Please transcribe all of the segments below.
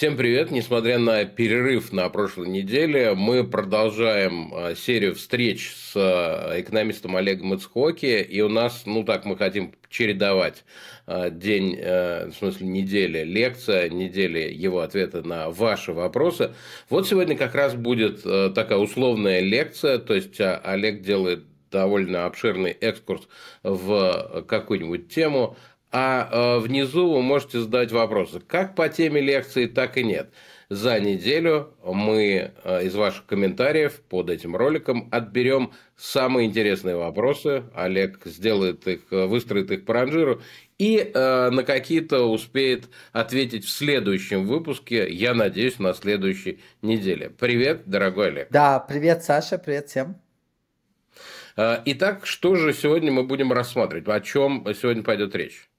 Всем привет! Несмотря на перерыв на прошлой неделе, мы продолжаем а, серию встреч с а, экономистом Олегом Ицхоки, и у нас, ну так, мы хотим чередовать а, день, в смысле недели лекция, недели его ответа на ваши вопросы. Вот сегодня как раз будет такая условная лекция, то есть Олег делает довольно обширный экскурс в какую-нибудь тему, а э, внизу вы можете задать вопросы как по теме лекции, так и нет. За неделю мы э, из ваших комментариев под этим роликом отберем самые интересные вопросы. Олег сделает их, э, выстроит их по ранжиру и на какие-то успеет ответить в следующем выпуске, я надеюсь, на следующей неделе. Привет, дорогой Олег. Да, привет, Саша, привет всем. Итак, что же сегодня мы будем рассматривать? О чем сегодня пойдет речь?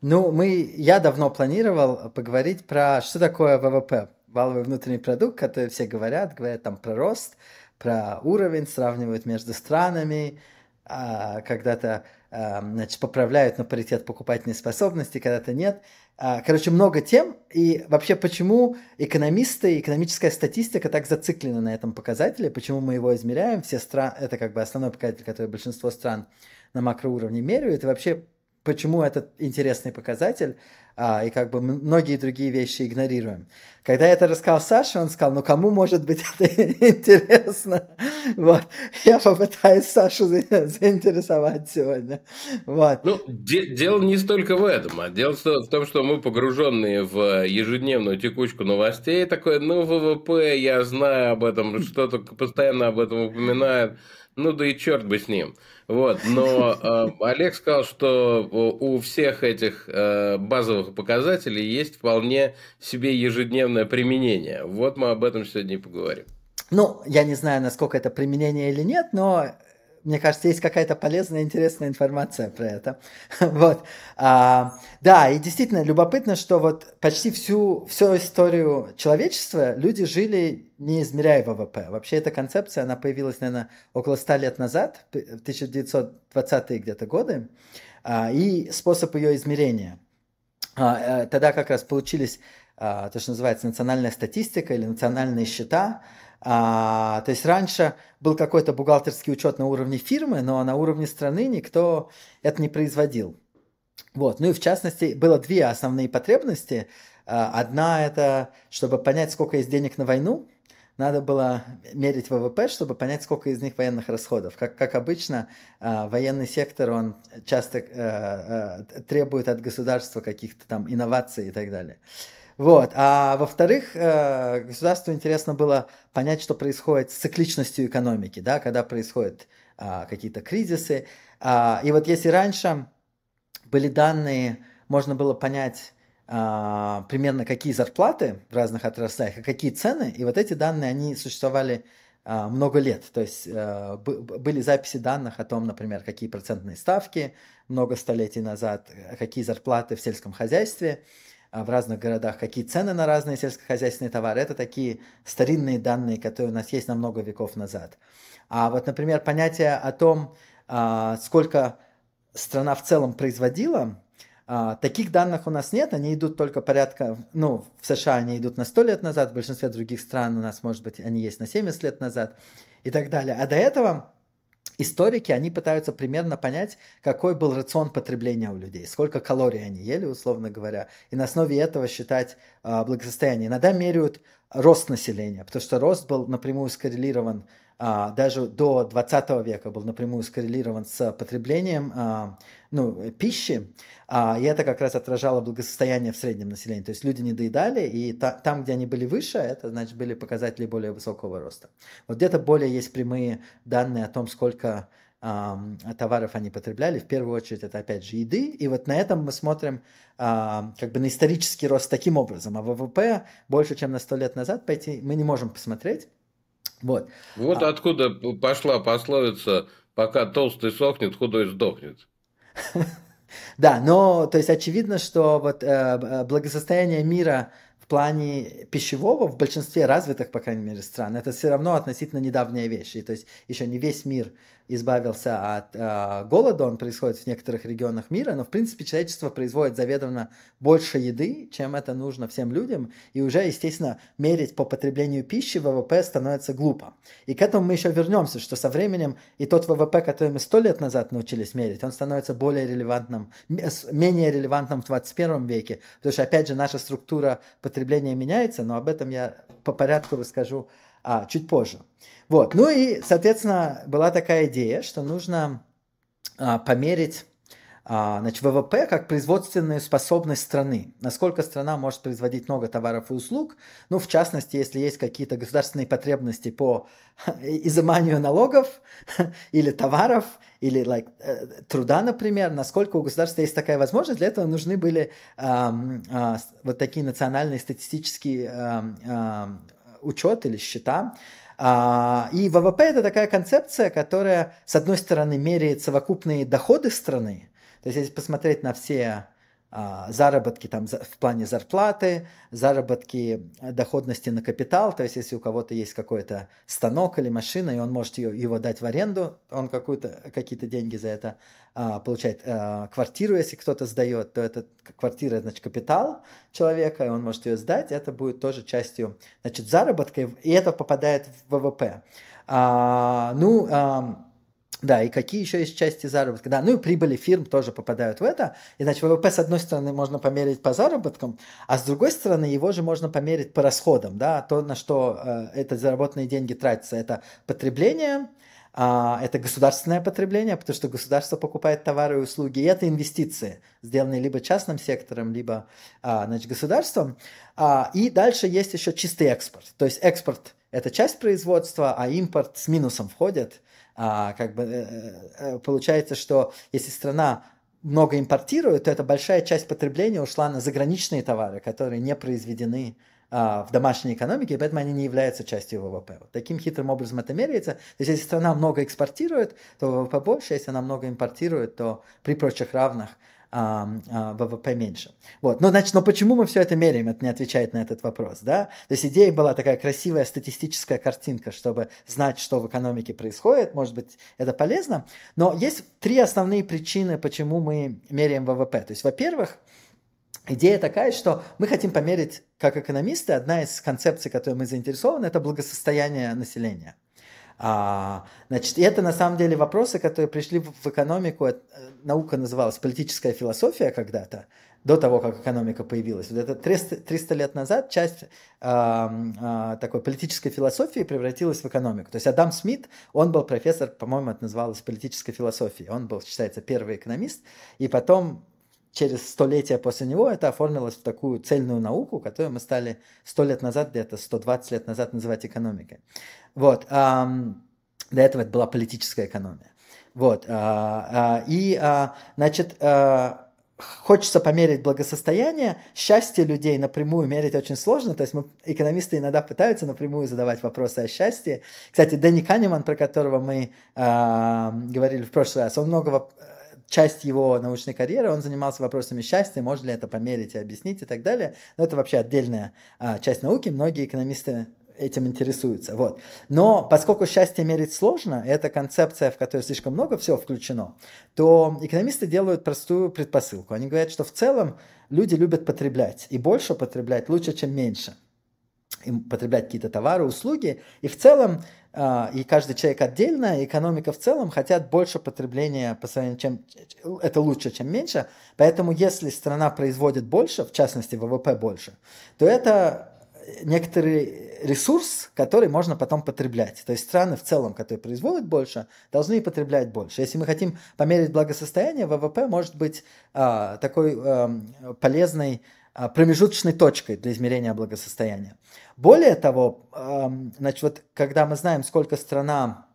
Ну, мы, я давно планировал поговорить про что такое ВВП, валовый внутренний продукт, который все говорят, говорят там про рост, про уровень, сравнивают между странами, а, когда-то а, значит, поправляют на паритет покупательной способности, когда-то нет. А, короче, много тем, и вообще почему экономисты, экономическая статистика так зациклена на этом показателе, почему мы его измеряем, все страны, это как бы основной показатель, который большинство стран на макроуровне меряют, и вообще почему этот интересный показатель, а, и как бы многие другие вещи игнорируем. Когда я это рассказал Саше, он сказал, ну кому может быть это интересно? Вот. Я попытаюсь Сашу заинтересовать сегодня. Вот. Ну, де- дело не столько в этом, а дело в том, что мы погруженные в ежедневную текучку новостей, такое, ну, ВВП, я знаю об этом, что-то постоянно об этом упоминают, ну да и черт бы с ним. Вот, но э, Олег сказал, что у всех этих э, базовых показателей есть вполне себе ежедневное применение. Вот мы об этом сегодня и поговорим. Ну, я не знаю, насколько это применение или нет, но мне кажется, есть какая-то полезная, интересная информация про это. вот. А, да, и действительно любопытно, что вот почти всю, всю историю человечества люди жили, не измеряя ВВП. Вообще эта концепция, она появилась, наверное, около 100 лет назад, в 1920-е где-то годы, а, и способ ее измерения. А, э, тогда как раз получились а, то, что называется национальная статистика или национальные счета, а, то есть раньше был какой-то бухгалтерский учет на уровне фирмы, но на уровне страны никто это не производил. Вот. Ну и в частности было две основные потребности. А, одна это, чтобы понять, сколько есть денег на войну, надо было мерить ВВП, чтобы понять, сколько из них военных расходов. Как, как обычно, э, военный сектор, он часто э, э, требует от государства каких-то там инноваций и так далее. Вот. А во-вторых, э, государству интересно было понять, что происходит с цикличностью экономики, да, когда происходят а, какие-то кризисы. А, и вот если раньше были данные, можно было понять а, примерно какие зарплаты в разных отраслях, и какие цены, и вот эти данные, они существовали много лет. То есть э, были записи данных о том, например, какие процентные ставки много столетий назад, какие зарплаты в сельском хозяйстве. А, в разных городах, какие цены на разные сельскохозяйственные товары. Это такие старинные данные, которые у нас есть на много веков назад. А вот, например, понятие о том, а, сколько страна в целом производила, а, таких данных у нас нет, они идут только порядка, ну, в США они идут на 100 лет назад, в большинстве других стран у нас, может быть, они есть на 70 лет назад и так далее. А до этого историки, они пытаются примерно понять, какой был рацион потребления у людей, сколько калорий они ели, условно говоря, и на основе этого считать э, благосостояние. Иногда меряют рост населения, потому что рост был напрямую скоррелирован а, даже до 20 века был напрямую скоррелирован с потреблением а, ну, пищи, а, и это как раз отражало благосостояние в среднем населении. То есть люди не доедали, и та, там, где они были выше, это значит были показатели более высокого роста. Вот где-то более есть прямые данные о том, сколько товаров они потребляли. В первую очередь это опять же еды. И вот на этом мы смотрим как бы на исторический рост таким образом. А ВВП больше, чем на 100 лет назад пойти мы не можем посмотреть. Вот. Вот а... откуда пошла пословица «пока толстый сохнет, худой сдохнет». Да, но то есть очевидно, что вот э, благосостояние мира в плане пищевого в большинстве развитых, по крайней мере, стран, это все равно относительно недавняя вещь. И, то есть еще не весь мир избавился от э, голода, он происходит в некоторых регионах мира, но в принципе человечество производит заведомо больше еды, чем это нужно всем людям, и уже, естественно, мерить по потреблению пищи ВВП становится глупо. И к этому мы еще вернемся, что со временем и тот ВВП, который мы сто лет назад научились мерить, он становится более релевантным, менее релевантным в 21 веке, потому что, опять же, наша структура потребления меняется, но об этом я по порядку расскажу а, чуть позже. Вот. Ну и, соответственно, была такая идея, что нужно а, померить а, значит, ВВП как производственную способность страны. Насколько страна может производить много товаров и услуг. Ну, в частности, если есть какие-то государственные потребности по изыманию налогов или товаров, или like, э, труда, например, насколько у государства есть такая возможность. Для этого нужны были а, а, вот такие национальные статистические а, а, учет или счета, а, и ВВП это такая концепция, которая, с одной стороны, меряет совокупные доходы страны. То есть, если посмотреть на все заработки там в плане зарплаты, заработки э, доходности на капитал, то есть если у кого-то есть какой-то станок или машина, и он может ее, его дать в аренду, он какую-то, какие-то деньги за это а, получает. А, квартиру, если кто-то сдает, то это квартира, значит, капитал человека, и он может ее сдать, это будет тоже частью, значит, заработка, и это попадает в ВВП. А, ну, а, да, и какие еще есть части заработка? Да, ну и прибыли фирм тоже попадают в это. И значит, ВВП с одной стороны можно померить по заработкам, а с другой стороны его же можно померить по расходам. Да, то, на что э, это заработанные деньги тратятся, это потребление, э, это государственное потребление, потому что государство покупает товары и услуги, и это инвестиции, сделанные либо частным сектором, либо э, значит, государством. А, и дальше есть еще чистый экспорт. То есть экспорт – это часть производства, а импорт с минусом входит – а, как бы э, э, получается, что если страна много импортирует, то эта большая часть потребления ушла на заграничные товары, которые не произведены а, в домашней экономике, и поэтому они не являются частью ВВП. Вот таким хитрым образом это меряется. То есть, если страна много экспортирует, то ВВП больше, если она много импортирует, то при прочих равных а, а, ВВП меньше. Вот. Но, значит, но почему мы все это меряем? Это не отвечает на этот вопрос. Да? То есть идея была такая красивая статистическая картинка, чтобы знать, что в экономике происходит. Может быть, это полезно. Но есть три основные причины, почему мы меряем ВВП. То есть, во-первых, Идея такая, что мы хотим померить, как экономисты, одна из концепций, которой мы заинтересованы, это благосостояние населения. А, значит, это на самом деле вопросы, которые пришли в, экономику. Э, наука называлась политическая философия когда-то, до того, как экономика появилась. Вот это 300, 300 лет назад часть а, а, такой политической философии превратилась в экономику. То есть Адам Смит, он был профессор, по-моему, это называлось политической философией. Он был, считается, первый экономист. И потом через столетия после него это оформилось в такую цельную науку, которую мы стали сто лет назад, где-то 120 лет назад называть экономикой. Вот. До этого это была политическая экономия. Вот. Э, э, и, э, значит, хочется померить благосостояние, счастье людей напрямую мерить очень сложно, то есть мы, экономисты иногда пытаются напрямую задавать вопросы о счастье. Кстати, Дэнни Канеман, про которого мы э, говорили в прошлый раз, он много часть его научной карьеры, он занимался вопросами счастья, можно ли это померить и объяснить и так далее. Но это вообще отдельная а, часть науки, многие экономисты этим интересуются. Вот. Но поскольку счастье мерить сложно, это концепция, в которой слишком много всего включено, то экономисты делают простую предпосылку. Они говорят, что в целом люди любят потреблять, и больше потреблять лучше, чем меньше. Им потреблять какие-то товары, услуги. И в целом и каждый человек отдельно, экономика в целом хотят больше потребления по сравнению, чем это лучше, чем меньше. Поэтому если страна производит больше, в частности ВВП больше, то это некоторый ресурс, который можно потом потреблять. То есть страны в целом, которые производят больше, должны и потреблять больше. Если мы хотим померить благосостояние, ВВП может быть а, такой а, полезной а, промежуточной точкой для измерения благосостояния. Более того, значит, вот, когда мы знаем, сколько страна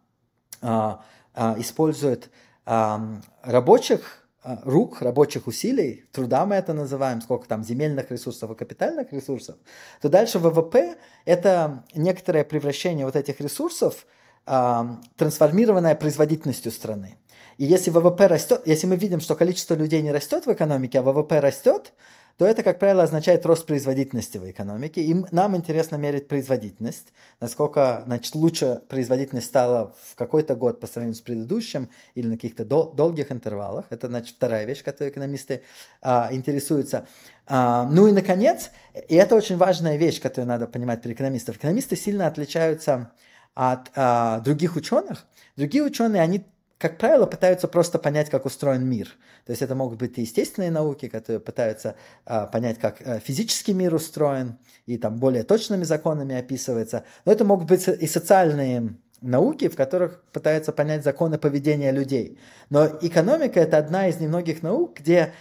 а, а, использует рабочих рук, рабочих усилий, труда мы это называем, сколько там земельных ресурсов и капитальных ресурсов, то дальше ВВП – это некоторое превращение вот этих ресурсов, трансформированное производительностью страны. И если ВВП растет, если мы видим, что количество людей не растет в экономике, а ВВП растет, то это, как правило, означает рост производительности в экономике. И нам интересно мерить производительность, насколько значит, лучше производительность стала в какой-то год по сравнению с предыдущим или на каких-то дол- долгих интервалах. Это, значит, вторая вещь, которой экономисты а, интересуются. А, ну и, наконец, и это очень важная вещь, которую надо понимать при экономистах. Экономисты сильно отличаются от а, других ученых. Другие ученые, они как правило, пытаются просто понять, как устроен мир. То есть это могут быть и естественные науки, которые пытаются а, понять, как а, физический мир устроен, и там более точными законами описывается. Но это могут быть и социальные науки, в которых пытаются понять законы поведения людей. Но экономика это одна из немногих наук, где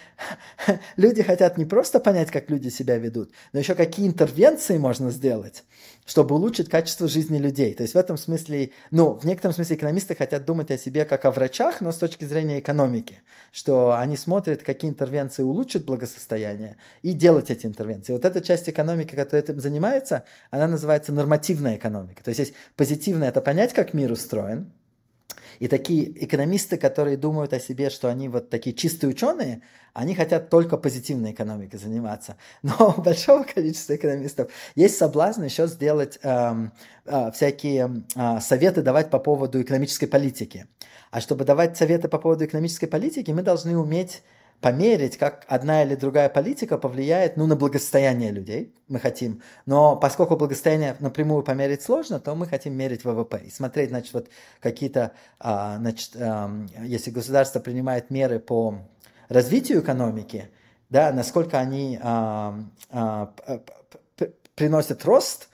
люди хотят не просто понять, как люди себя ведут, но еще какие интервенции можно сделать, чтобы улучшить качество жизни людей. То есть в этом смысле, ну, в некотором смысле экономисты хотят думать о себе как о врачах, но с точки зрения экономики, что они смотрят, какие интервенции улучшат благосостояние, и делать эти интервенции. Вот эта часть экономики, которая этим занимается, она называется нормативная экономика. То есть есть позитивная, это понять, как мир устроен, и такие экономисты, которые думают о себе, что они вот такие чистые ученые, они хотят только позитивной экономикой заниматься. Но у большого количества экономистов есть соблазн еще сделать эм, э, всякие э, советы давать по поводу экономической политики. А чтобы давать советы по поводу экономической политики, мы должны уметь померить, как одна или другая политика повлияет ну, на благосостояние людей, мы хотим. Но поскольку благосостояние напрямую померить сложно, то мы хотим мерить ВВП и смотреть, значит, вот какие-то, а, значит, если государство принимает меры по развитию экономики, да, насколько они а, а, приносят рост,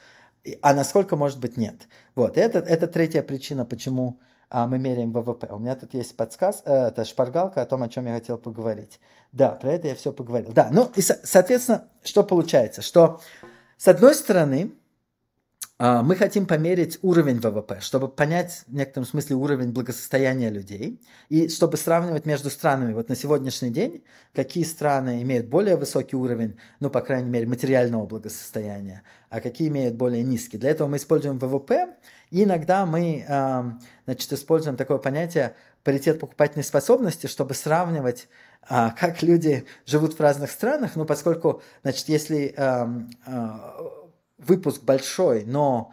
а насколько, может быть, нет. Вот, это, это третья причина, почему мы меряем ВВП. У меня тут есть подсказ, э, это шпаргалка о том, о чем я хотел поговорить. Да, про это я все поговорил. Да, ну и, соответственно, что получается? Что, с одной стороны, а, мы хотим померить уровень ВВП, чтобы понять в некотором смысле уровень благосостояния людей и чтобы сравнивать между странами. Вот на сегодняшний день какие страны имеют более высокий уровень, ну, по крайней мере, материального благосостояния, а какие имеют более низкий. Для этого мы используем ВВП, иногда мы значит, используем такое понятие паритет покупательной способности, чтобы сравнивать а, как люди живут в разных странах, ну, поскольку, значит, если выпуск большой, но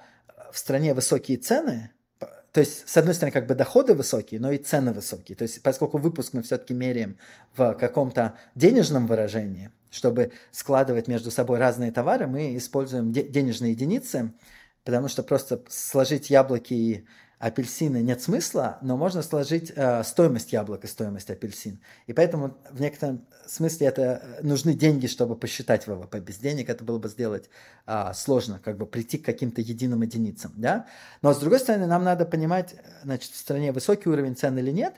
в стране высокие цены, то есть, с одной стороны, как бы доходы высокие, но и цены высокие. То есть, поскольку выпуск мы все-таки меряем в каком-то денежном выражении, чтобы складывать между собой разные товары, мы используем денежные единицы, потому что просто сложить яблоки и апельсины нет смысла, но можно сложить э, стоимость яблок и стоимость апельсин. И поэтому в некотором смысле это э, нужны деньги, чтобы посчитать ВВП. Без денег это было бы сделать э, сложно, как бы прийти к каким-то единым единицам. Да? Но с другой стороны, нам надо понимать, значит, в стране высокий уровень цен или нет.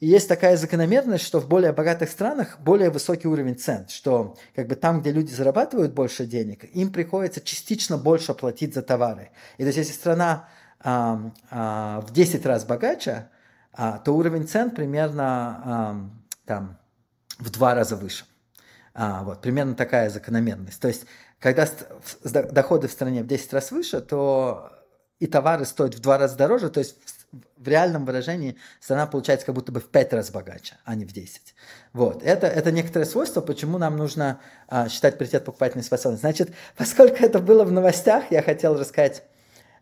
И есть такая закономерность, что в более богатых странах более высокий уровень цен, что как бы там, где люди зарабатывают больше денег, им приходится частично больше платить за товары. И то есть если страна а, а, в 10 раз богаче, а, то уровень цен примерно там, в два раза выше. А, вот, примерно такая закономерность. То есть, когда доходы в стране в 10 раз выше, то и товары стоят в два раза дороже, то есть в реальном выражении страна получается как будто бы в 5 раз богаче, а не в 10. Вот. Это, это некоторое свойство, почему нам нужно а, считать приоритет покупательной способности. Значит, поскольку это было в новостях, я хотел рассказать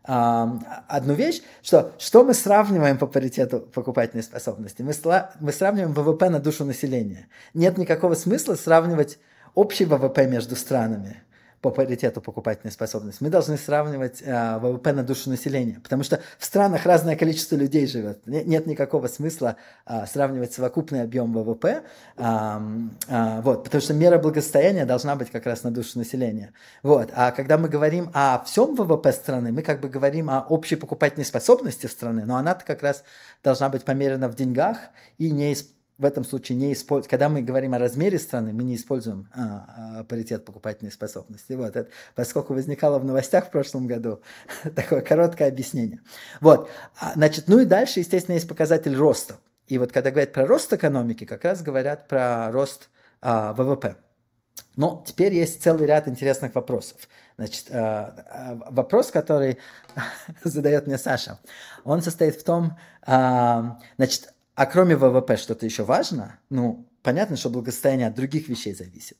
одну вещь, что, что мы сравниваем по паритету покупательной способности? Мы, мы сравниваем ВВП на душу населения. Нет никакого смысла сравнивать общий ВВП между странами по паритету покупательной способности. Мы должны сравнивать э, ВВП на душу населения, потому что в странах разное количество людей живет. Нет никакого смысла э, сравнивать совокупный объем ВВП, э, э, вот, потому что мера благосостояния должна быть как раз на душу населения. Вот. А когда мы говорим о всем ВВП страны, мы как бы говорим о общей покупательной способности страны, но она-то как раз должна быть померена в деньгах и не использована в этом случае не используем, когда мы говорим о размере страны, мы не используем а, а, паритет покупательной способности. Вот это, поскольку возникало в новостях в прошлом году, такое короткое объяснение. Вот, а, значит, ну и дальше, естественно, есть показатель роста. И вот когда говорят про рост экономики, как раз говорят про рост а, ВВП. Но теперь есть целый ряд интересных вопросов. Значит, а, а, вопрос, который задает мне Саша, он состоит в том, значит, а кроме ВВП что-то еще важно? Ну, понятно, что благосостояние от других вещей зависит.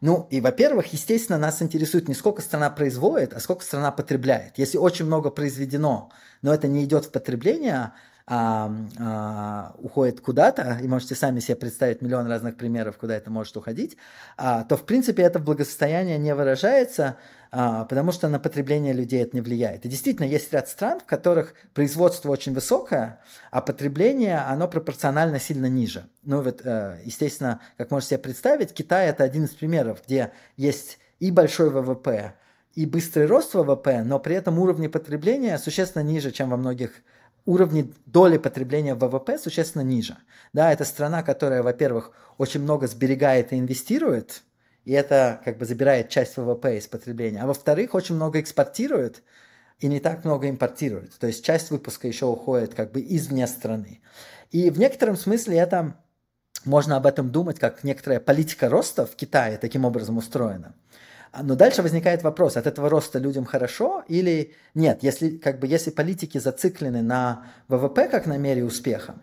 Ну, и, во-первых, естественно, нас интересует не сколько страна производит, а сколько страна потребляет. Если очень много произведено, но это не идет в потребление, а, а, уходит куда-то, и можете сами себе представить миллион разных примеров, куда это может уходить, а, то, в принципе, это благосостояние не выражается, потому что на потребление людей это не влияет. И действительно, есть ряд стран, в которых производство очень высокое, а потребление, оно пропорционально сильно ниже. Ну вот, э, естественно, как можете себе представить, Китай это один из примеров, где есть и большой ВВП, и быстрый рост ВВП, но при этом уровни потребления существенно ниже, чем во многих уровни доли потребления ВВП существенно ниже. Да, это страна, которая, во-первых, очень много сберегает и инвестирует, и это как бы забирает часть ВВП из потребления. А во-вторых, очень много экспортирует и не так много импортирует. То есть часть выпуска еще уходит как бы извне страны. И в некотором смысле это можно об этом думать, как некоторая политика роста в Китае таким образом устроена. Но дальше возникает вопрос, от этого роста людям хорошо или нет? Если, как бы, если политики зациклены на ВВП как на мере успеха,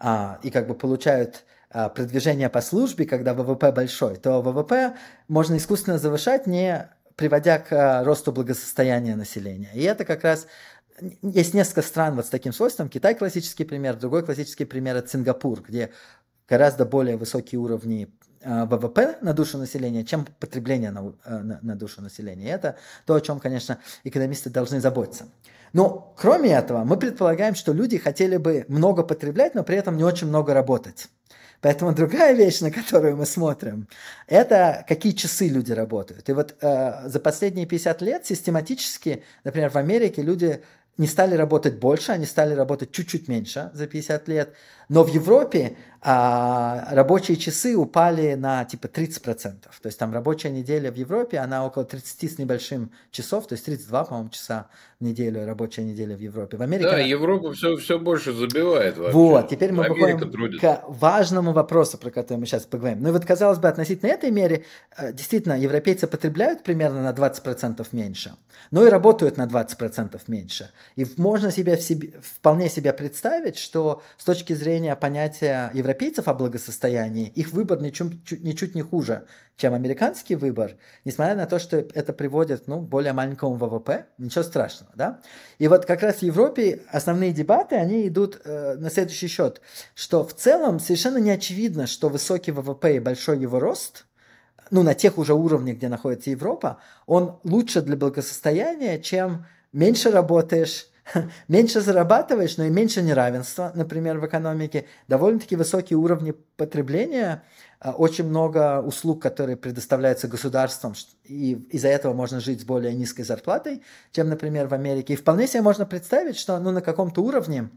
а, и как бы получают а, продвижение по службе, когда ВВП большой, то ВВП можно искусственно завышать, не приводя к а, росту благосостояния населения. И это как раз есть несколько стран вот с таким свойством. Китай классический пример, другой классический пример это Сингапур, где гораздо более высокие уровни Э, ВВП на душу населения, чем потребление на, э, на, на душу населения. И это то, о чем, конечно, экономисты должны заботиться. Но кроме этого, мы предполагаем, что люди хотели бы много потреблять, но при этом не очень много работать. Поэтому другая вещь, на которую мы смотрим, это какие часы люди работают. И вот э, за последние 50 лет систематически, например, в Америке люди не стали работать больше, они стали работать чуть-чуть меньше за 50 лет. Но в Европе а, рабочие часы упали на типа 30%. То есть там рабочая неделя в Европе, она около 30 с небольшим часов, то есть 32, по-моему, часа в неделю рабочая неделя в Европе. В Америке... Да, Европа все, все больше забивает вообще. Вот, теперь мы выходим к важному вопросу, про который мы сейчас поговорим. Ну и вот, казалось бы, относительно этой мере, э, действительно, европейцы потребляют примерно на 20% меньше, но и работают на 20% меньше. И можно себе, себе вполне себе представить, что с точки зрения понятия европейцев о благосостоянии, их выбор ничуть, ничуть не хуже, чем американский выбор, несмотря на то, что это приводит ну, к более маленькому ВВП, ничего страшного. Да? И вот как раз в Европе основные дебаты, они идут э, на следующий счет, что в целом совершенно не очевидно, что высокий ВВП и большой его рост – ну, на тех уже уровнях, где находится Европа, он лучше для благосостояния, чем меньше работаешь, меньше зарабатываешь, но и меньше неравенства, например, в экономике, довольно-таки высокие уровни потребления, а, очень много услуг, которые предоставляются государством, и из-за этого можно жить с более низкой зарплатой, чем, например, в Америке. И вполне себе можно представить, что ну, на каком-то уровне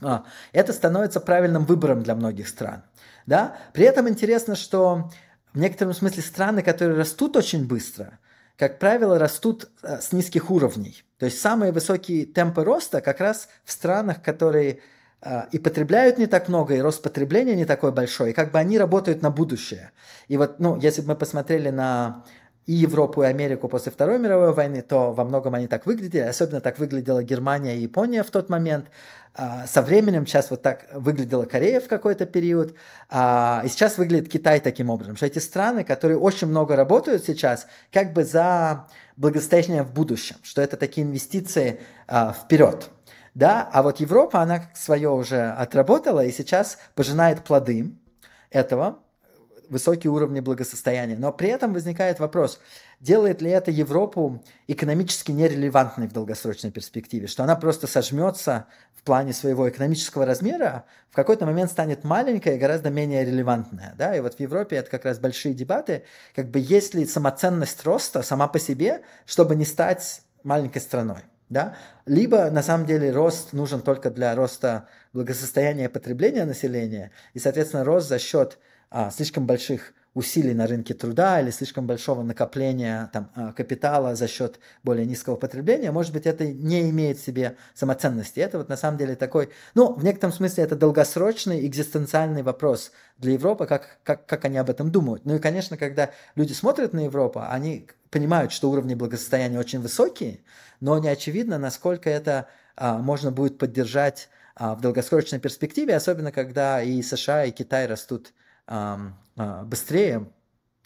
а, это становится правильным выбором для многих стран. Да? При этом интересно, что в некотором смысле страны, которые растут очень быстро, как правило, растут а, с низких уровней. То есть самые высокие темпы роста как раз в странах, которые а, и потребляют не так много, и рост потребления не такой большой, и как бы они работают на будущее. И вот, ну, если бы мы посмотрели на и Европу, и Америку после Второй мировой войны, то во многом они так выглядели. Особенно так выглядела Германия и Япония в тот момент. А, со временем сейчас вот так выглядела Корея в какой-то период. А, и сейчас выглядит Китай таким образом. Что эти страны, которые очень много работают сейчас, как бы за благосостояние в будущем. Что это такие инвестиции а, вперед. Да, а вот Европа, она свое уже отработала и сейчас пожинает плоды этого, высокие уровни благосостояния. Но при этом возникает вопрос, делает ли это Европу экономически нерелевантной в долгосрочной перспективе, что она просто сожмется в плане своего экономического размера, в какой-то момент станет маленькая и гораздо менее релевантная. Да? И вот в Европе это как раз большие дебаты, как бы есть ли самоценность роста сама по себе, чтобы не стать маленькой страной. Да? Либо на самом деле рост нужен только для роста благосостояния и потребления населения, и, соответственно, рост за счет а, слишком больших усилий на рынке труда или слишком большого накопления там, а, капитала за счет более низкого потребления, может быть, это не имеет в себе самоценности. Это вот на самом деле такой, ну, в некотором смысле это долгосрочный экзистенциальный вопрос для Европы, как, как, как они об этом думают. Ну и, конечно, когда люди смотрят на Европу, они понимают, что уровни благосостояния очень высокие, но не очевидно, насколько это а, можно будет поддержать а, в долгосрочной перспективе, особенно когда и США, и Китай растут быстрее,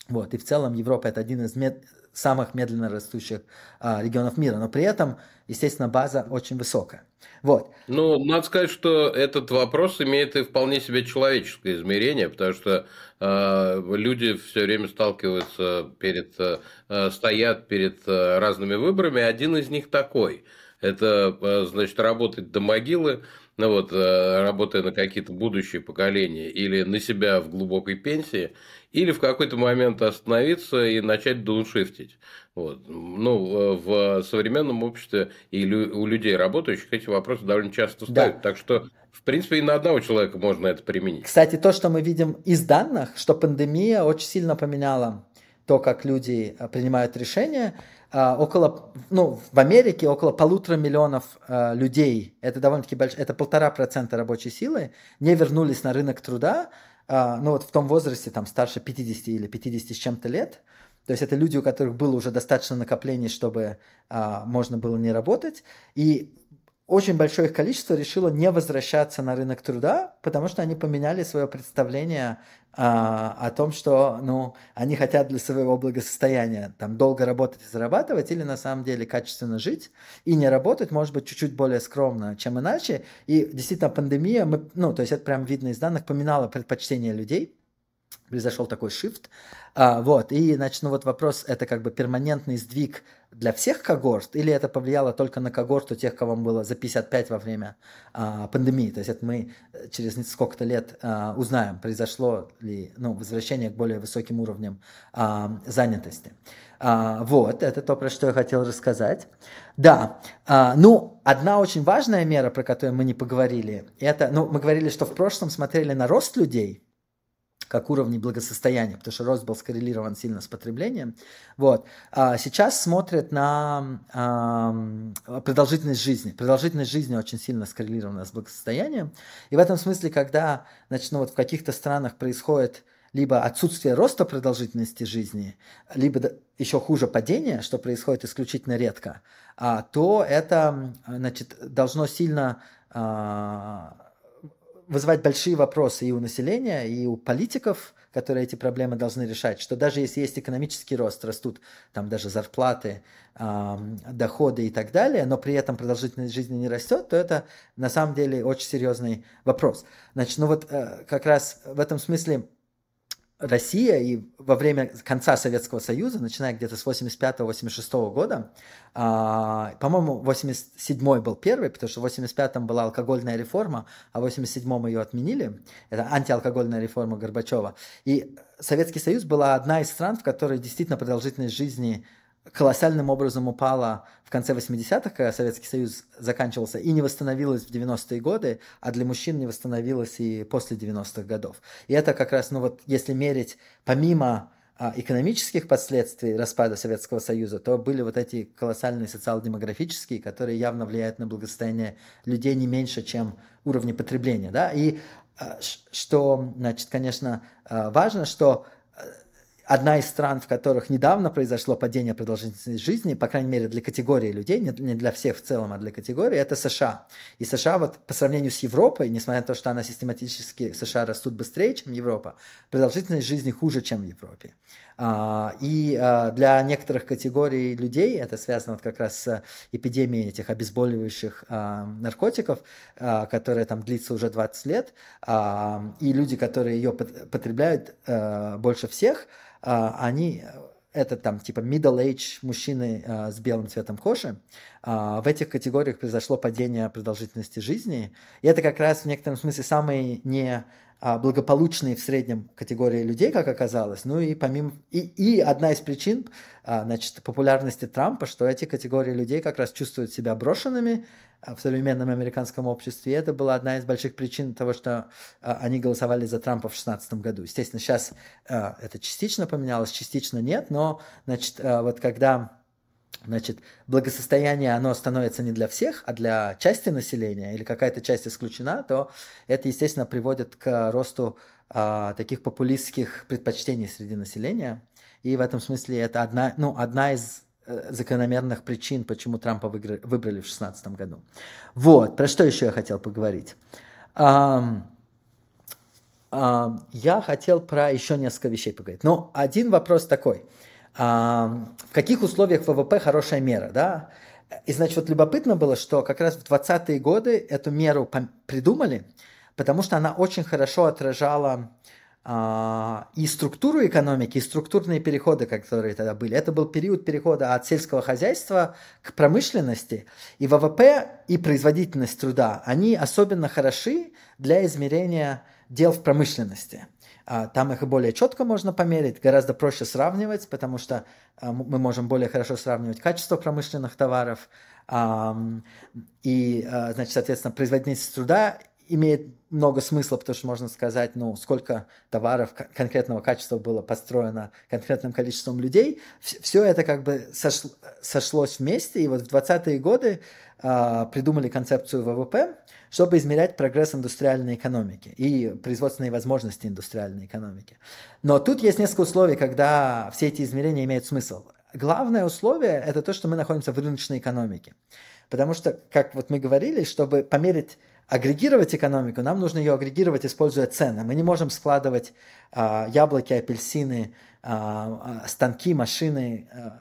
Вот, и в целом Европа это один из мед... самых медленно растущих а, регионов мира, но при этом, естественно, база очень высокая. Вот. Ну, надо сказать, что этот вопрос имеет и вполне себе человеческое измерение, потому что э, люди все время сталкиваются перед, э, стоят перед э, разными выборами. Один из них такой. Это, э, значит, работать до могилы, ну вот, э, работая на какие-то будущие поколения, или на себя в глубокой пенсии, или в какой-то момент остановиться и начать дауншифтить. Вот. Ну, в современном обществе и у людей работающих эти вопросы довольно часто ставят. Да. Так что, в принципе, и на одного человека можно это применить. Кстати, то, что мы видим из данных, что пандемия очень сильно поменяла то, как люди а, принимают решения. А, около, ну, в Америке около полутора миллионов а, людей, это довольно-таки большое, это полтора процента рабочей силы, не вернулись на рынок труда, ну вот в том возрасте, там, старше 50 или 50 с чем-то лет, то есть это люди, у которых было уже достаточно накоплений, чтобы а, можно было не работать. И очень большое их количество решило не возвращаться на рынок труда, потому что они поменяли свое представление а, о том, что ну, они хотят для своего благосостояния там, долго работать и зарабатывать, или на самом деле качественно жить и не работать, может быть, чуть-чуть более скромно, чем иначе. И действительно, пандемия, мы, ну, то есть это прям видно из данных, поменяла предпочтения людей произошел такой shift. А, вот, и, значит, ну вот вопрос, это как бы перманентный сдвиг для всех когорт, или это повлияло только на когорту тех, кого было за 55 во время а, пандемии? То есть это мы э, через сколько-то лет а, узнаем, произошло ли ну, возвращение к более высоким уровням а, занятости. А, вот, это то, про что я хотел рассказать. Да, а, ну, одна очень важная мера, про которую мы не поговорили, это, ну, мы говорили, что в прошлом смотрели на рост людей – как уровни благосостояния, потому что рост был скоррелирован сильно с потреблением. Вот. А сейчас смотрят на а, продолжительность жизни. Продолжительность жизни очень сильно скоррелирована с благосостоянием. И в этом смысле, когда значит, ну вот в каких-то странах происходит либо отсутствие роста продолжительности жизни, либо еще хуже падение, что происходит исключительно редко, а, то это значит, должно сильно а, вызывать большие вопросы и у населения, и у политиков, которые эти проблемы должны решать, что даже если есть экономический рост, растут там даже зарплаты, э, доходы и так далее, но при этом продолжительность жизни не растет, то это на самом деле очень серьезный вопрос. Значит, ну вот э, как раз в этом смысле Россия и во время конца Советского Союза, начиная где-то с 85-86 года, а, по-моему, 87 был первый, потому что в 85-м была алкогольная реформа, а в 87-м ее отменили. Это антиалкогольная реформа Горбачева. И Советский Союз была одна из стран, в которой действительно продолжительность жизни колоссальным образом упала в конце 80-х, когда Советский Союз заканчивался, и не восстановилась в 90-е годы, а для мужчин не восстановилась и после 90-х годов. И это как раз, ну вот, если мерить помимо а, экономических последствий распада Советского Союза, то были вот эти колоссальные социал-демографические, которые явно влияют на благосостояние людей не меньше, чем уровни потребления. Да? И а, что, значит, конечно, а, важно, что одна из стран, в которых недавно произошло падение продолжительности жизни, по крайней мере для категории людей, не для всех в целом, а для категории, это США. И США вот по сравнению с Европой, несмотря на то, что она систематически, США растут быстрее, чем Европа, продолжительность жизни хуже, чем в Европе. А, и а, для некоторых категорий людей это связано вот как раз с эпидемией этих обезболивающих а, наркотиков, которая там длится уже 20 лет, и люди, которые ее потребляют больше всех, они это там типа middle age мужчины э, с белым цветом кожи. Э, в этих категориях произошло падение продолжительности жизни. И это как раз в некотором смысле самые не а, благополучные в среднем категории людей, как оказалось. Ну и помимо и, и одна из причин а, значит, популярности Трампа, что эти категории людей как раз чувствуют себя брошенными а, в современном американском обществе. Это была одна из больших причин того, что они голосовали за Трампа в 2016 году. Естественно, сейчас это частично поменялось, частично нет, но значит, вот когда значит, благосостояние, оно становится не для всех, а для части населения, или какая-то часть исключена, то это, естественно, приводит к росту а, таких популистских предпочтений среди населения. И в этом смысле это одна, ну, одна из закономерных причин, почему Трампа выбрали в 2016 году. Вот, про что еще я хотел поговорить. Um, я хотел про еще несколько вещей поговорить. Но один вопрос такой. В каких условиях ВВП хорошая мера, да? И, значит, вот любопытно было, что как раз в 20-е годы эту меру придумали, потому что она очень хорошо отражала а, и структуру экономики, и структурные переходы, которые тогда были. Это был период перехода от сельского хозяйства к промышленности. И ВВП, и производительность труда, они особенно хороши для измерения дел в промышленности. А, там их более четко можно померить, гораздо проще сравнивать, потому что а, мы можем более хорошо сравнивать качество промышленных товаров. И, а, значит, соответственно, производительность труда имеет много смысла, потому что можно сказать, ну, сколько товаров конкретного качества было построено конкретным количеством людей. Все это как бы сошло, сошлось вместе, и вот в 20-е годы придумали концепцию ВВП, чтобы измерять прогресс индустриальной экономики и производственные возможности индустриальной экономики. Но тут есть несколько условий, когда все эти измерения имеют смысл. Главное условие – это то, что мы находимся в рыночной экономике. Потому что, как вот мы говорили, чтобы померить агрегировать экономику, нам нужно ее агрегировать, используя цены. Мы не можем складывать а, яблоки, апельсины, а станки, машины, а,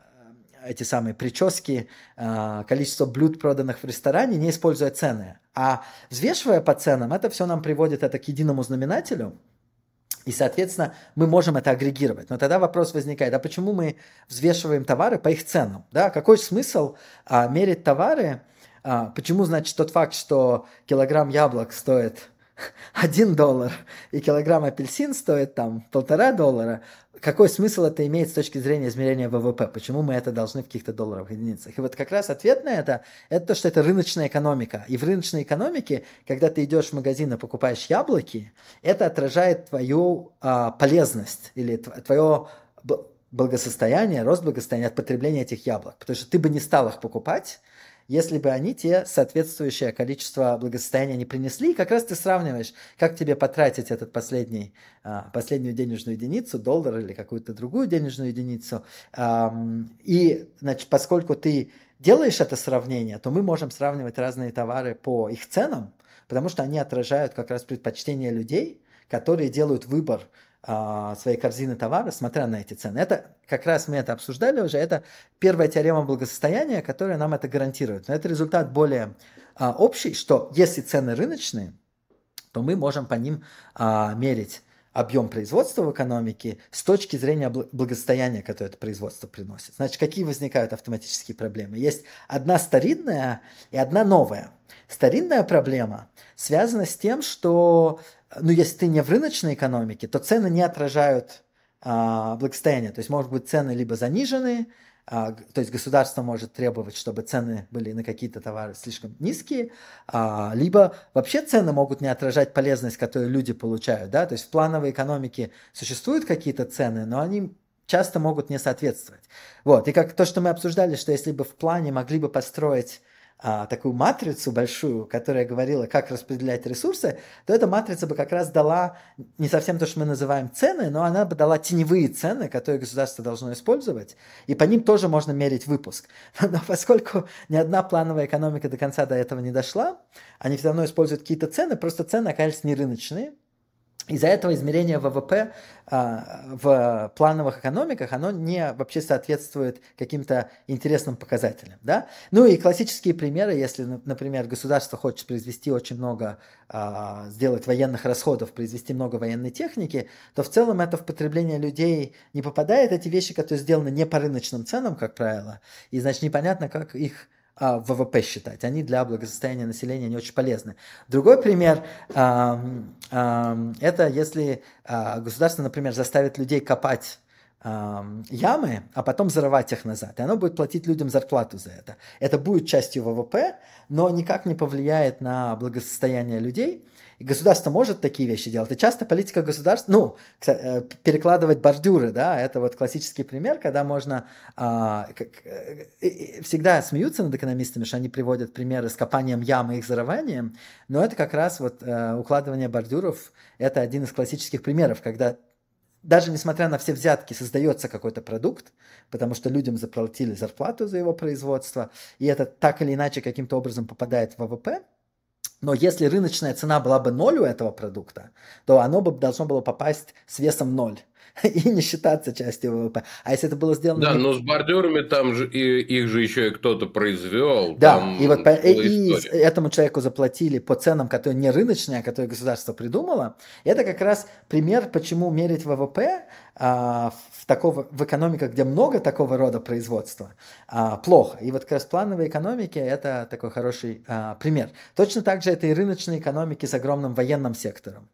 эти самые прически, а, количество блюд, проданных в ресторане, не используя цены. А взвешивая по ценам, это все нам приводит это к единому знаменателю, и, соответственно, мы можем это агрегировать. Но тогда вопрос возникает, а почему мы взвешиваем товары по их ценам? Да? Какой смысл а, мерить товары? А, почему, значит, тот факт, что килограмм яблок стоит 1 доллар и килограмм апельсин стоит там полтора доллара, какой смысл это имеет с точки зрения измерения ВВП? Почему мы это должны в каких-то долларовых единицах? И вот как раз ответ на это, это то, что это рыночная экономика. И в рыночной экономике, когда ты идешь в магазин и покупаешь яблоки, это отражает твою а, полезность или твое благосостояние, рост благосостояния от потребления этих яблок. Потому что ты бы не стал их покупать, если бы они тебе соответствующее количество благосостояния не принесли, как раз ты сравниваешь, как тебе потратить этот последний, а, последнюю денежную единицу, доллар или какую-то другую денежную единицу. И, значит, поскольку ты делаешь это сравнение, то мы можем сравнивать разные товары по их ценам, потому что они отражают как раз предпочтения людей, которые делают выбор своей корзины товара, смотря на эти цены. Это как раз мы это обсуждали уже, это первая теорема благосостояния, которая нам это гарантирует. Но это результат более а, общий, что если цены рыночные, то мы можем по ним а, мерить объем производства в экономике с точки зрения благосостояния, которое это производство приносит. Значит, какие возникают автоматические проблемы? Есть одна старинная и одна новая. Старинная проблема связана с тем, что ну, если ты не в рыночной экономике, то цены не отражают а. То есть, может быть, цены либо занижены, а, то есть государство может требовать, чтобы цены были на какие-то товары слишком низкие, а, либо вообще цены могут не отражать полезность, которую люди получают. Да? То есть в плановой экономике существуют какие-то цены, но они часто могут не соответствовать. Вот. И как то, что мы обсуждали, что если бы в плане могли бы построить а, такую матрицу большую, которая говорила, как распределять ресурсы, то эта матрица бы как раз дала не совсем то, что мы называем цены, но она бы дала теневые цены, которые государство должно использовать, и по ним тоже можно мерить выпуск. Но поскольку ни одна плановая экономика до конца до этого не дошла, они все равно используют какие-то цены, просто цены оказались не рыночные, из-за этого измерение ВВП а, в плановых экономиках, оно не вообще соответствует каким-то интересным показателям. Да? Ну и классические примеры, если, например, государство хочет произвести очень много, а, сделать военных расходов, произвести много военной техники, то в целом это в потребление людей не попадает, эти вещи, которые сделаны не по рыночным ценам, как правило, и значит непонятно, как их а, ВВП считать. Они для благосостояния населения не очень полезны. Другой пример а, а, это если а, государство, например, заставит людей копать ямы, а потом зарывать их назад. И оно будет платить людям зарплату за это. Это будет частью ВВП, но никак не повлияет на благосостояние людей. И государство может такие вещи делать. И часто политика государства, ну, э, перекладывать бордюры, да, это вот классический пример, когда можно, а, как, э, всегда смеются над экономистами, что они приводят примеры с копанием ям и их зарыванием, но это как раз вот э, укладывание бордюров, это один из классических примеров, когда даже несмотря на все взятки, создается какой-то продукт, потому что людям заплатили зарплату за его производство, и это так или иначе каким-то образом попадает в ВВП, Но если рыночная цена была бы ноль у этого продукта, то оно бы должно было попасть с весом ноль. и не считаться частью ВВП. А если это было сделано... Да, но с бордюрами там же и, их же еще и кто-то произвел. Да, и вот по, и этому человеку заплатили по ценам, которые не рыночные, а которые государство придумало. Это как раз пример, почему мерить ВВП а, в, такого, в экономиках, где много такого рода производства, а, плохо. И вот как раз плановые экономики – это такой хороший а, пример. Точно так же это и рыночные экономики с огромным военным сектором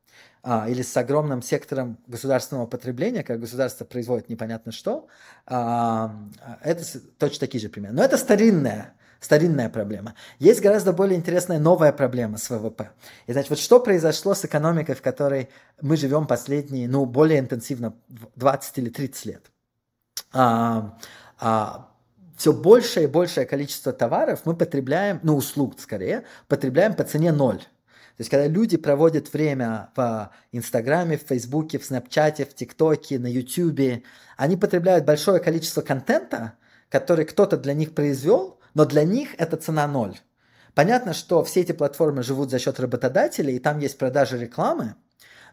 а, или с огромным сектором государственного потребления, как государство производит непонятно что, а, это точно такие же примеры. Но это старинная, старинная проблема. Есть гораздо более интересная новая проблема с ВВП. И значит, вот что произошло с экономикой, в которой мы живем последние, ну, более интенсивно 20 или 30 лет? А, а, все большее и большее количество товаров мы потребляем, ну, услуг скорее, потребляем по цене ноль. То есть, когда люди проводят время в Инстаграме, в Фейсбуке, в Снапчате, в ТикТоке, на Ютубе, они потребляют большое количество контента, который кто-то для них произвел, но для них это цена ноль. Понятно, что все эти платформы живут за счет работодателей, и там есть продажи рекламы,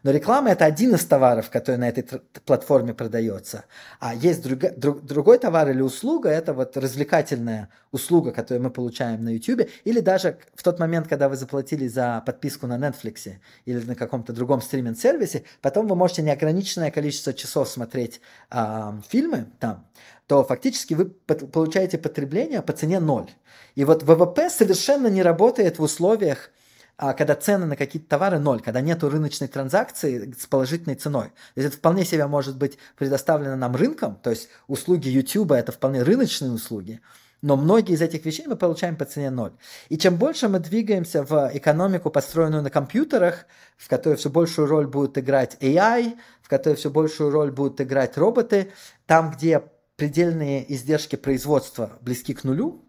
но реклама это один из товаров, который на этой платформе продается. А есть друг, друг, другой товар или услуга, это вот развлекательная услуга, которую мы получаем на YouTube, или даже в тот момент, когда вы заплатили за подписку на Netflix или на каком-то другом стриминг-сервисе, потом вы можете неограниченное количество часов смотреть э, фильмы там, то фактически вы получаете потребление по цене ноль. И вот ВВП совершенно не работает в условиях когда цены на какие-то товары ноль, когда нету рыночной транзакции с положительной ценой. То есть это вполне себе может быть предоставлено нам рынком, то есть услуги YouTube это вполне рыночные услуги, но многие из этих вещей мы получаем по цене ноль. И чем больше мы двигаемся в экономику, построенную на компьютерах, в которой все большую роль будет играть AI, в которой все большую роль будут играть роботы, там, где предельные издержки производства близки к нулю,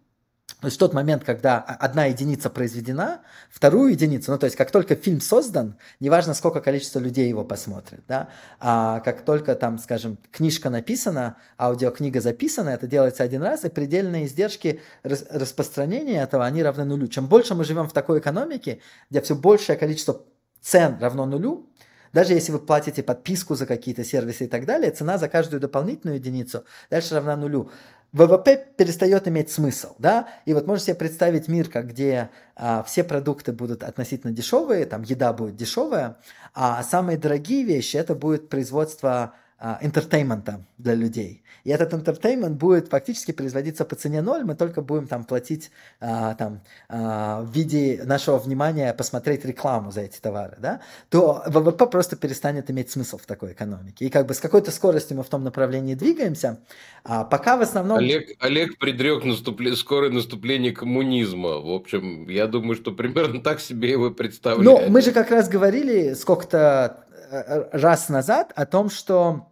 то есть в тот момент, когда одна единица произведена, вторую единицу, ну то есть как только фильм создан, неважно сколько количество людей его посмотрит, да, а как только там, скажем, книжка написана, аудиокнига записана, это делается один раз, и предельные издержки рас распространения этого, они равны нулю. Чем больше мы живем в такой экономике, где все большее количество цен равно нулю, даже если вы платите подписку за какие-то сервисы и так далее, цена за каждую дополнительную единицу дальше равна нулю. ВВП перестает иметь смысл, да, и вот можете себе представить мир, как где а, все продукты будут относительно дешевые, там еда будет дешевая, а самые дорогие вещи это будет производство entertainment а для людей. И этот entertainment будет фактически производиться по цене ноль, мы только будем там платить а, там, а, в виде нашего внимания посмотреть рекламу за эти товары, да, то ВВП просто перестанет иметь смысл в такой экономике. И как бы с какой-то скоростью мы в том направлении двигаемся, а пока в основном... Олег, Олег предрек наступле... скорое наступление коммунизма. В общем, я думаю, что примерно так себе его представляю. Ну, мы же как раз говорили сколько-то э, раз назад о том, что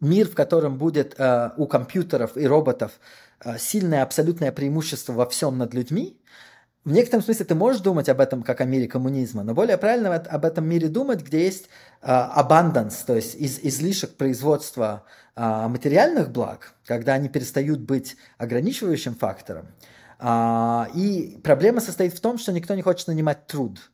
мир, в котором будет э, у компьютеров и роботов э, сильное абсолютное преимущество во всем над людьми, в некотором смысле ты можешь думать об этом как о мире коммунизма, но более правильно об этом мире думать, где есть э, abundance, то есть из, излишек производства э, материальных благ, когда они перестают быть ограничивающим фактором. Э, и проблема состоит в том, что никто не хочет нанимать труд –